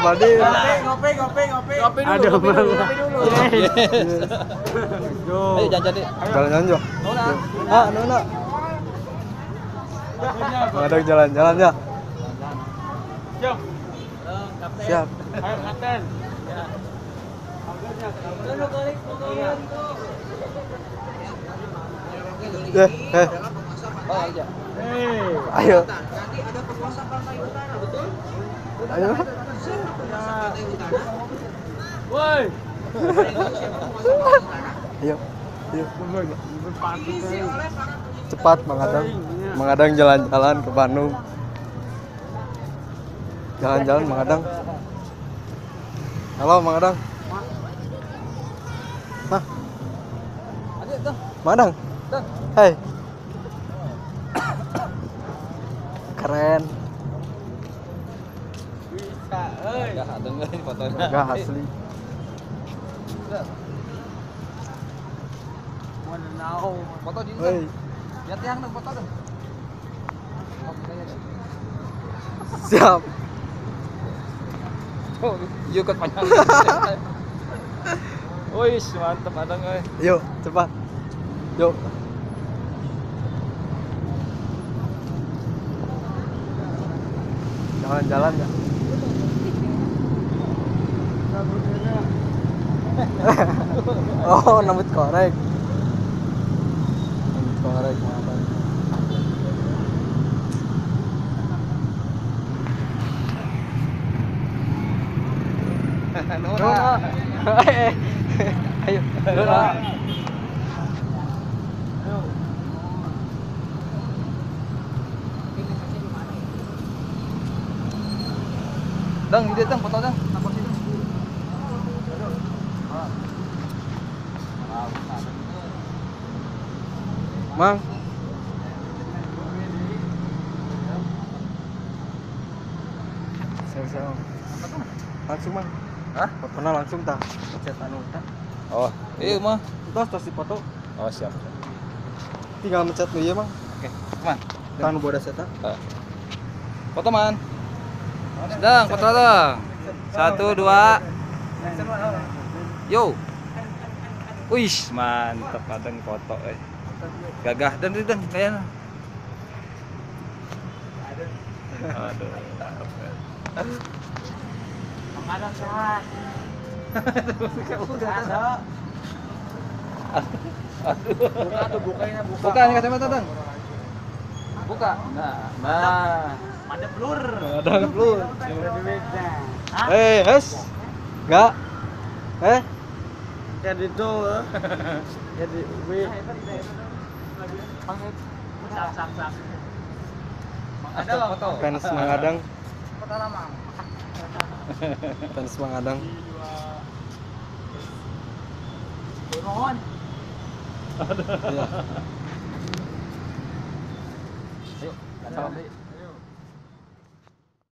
Fadil. Ngopi, ngopi, ngopi. Ngopi dulu, Aduh, ngopi dulu. Ayo jangan jadi. Jalan-jalan Jo. Nona. Ah, Nona. Mengadang jalan-jalan ya. Siap. Ayo, kapten. Eh, eh. Oh aja. Ayo. Ayo. Woi. Ayo. Ayo. Cepat mengadang. Mengadang jalan-jalan ke Bandung. Jalan-jalan mengadang. Halo, mengadang. Nah, mengadang. Hei. Keren. Enggak ada enggak ini fotonya. Enggak asli. Mana nau. Foto di Hei. Ya tiang dong foto dong. Siap. Oh, yuk ke panjang. Wih, mantep ada nggak? Yuk, cepat. Yuk. Jalan-jalan ya. Oh, nambut korek. Nambut korek. Nora. Eh, Ayo, Nora. Dang, di dang foto dang. Mang. Saya saya. Langsung, Mang. Hah? Fotonya langsung tah. Chat anu tah. Oh, iya mah. Tos tos di foto. Oh, siap. Tinggal mencet nu ieu, Mang. Oke, man. Tang nu bodas eta. Eh. Foto man. Sedang foto dong. Satu dua. Yo. Wih, mantep ada foto. Eh. Gagah dan dan kayaknya. Aduh. Makanan sehat. Ada. Buka tuh, bukanya buka. Buka nih kacamata dong. Buka. Nah, nah. Ada blur. Ada blur. Eh, es. Enggak. Eh, Jadi itu. Jadi we. Sak sak sak. Ada foto. fans mengadang, Foto lama. fans mengadang. Mohon. Iya. Salam.